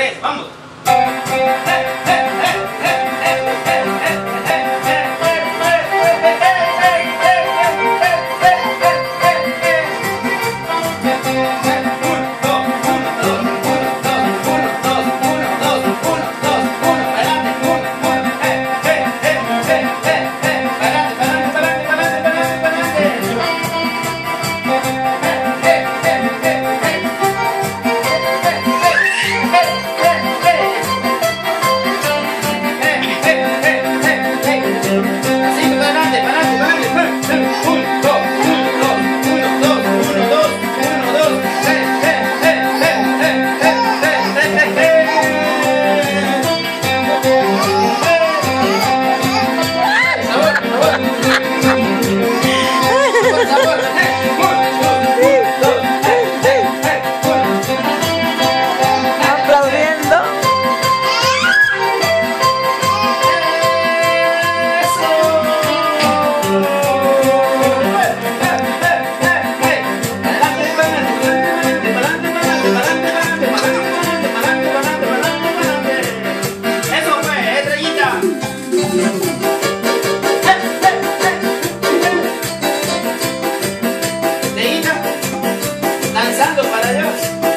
tres, vamos. Listen. Allá.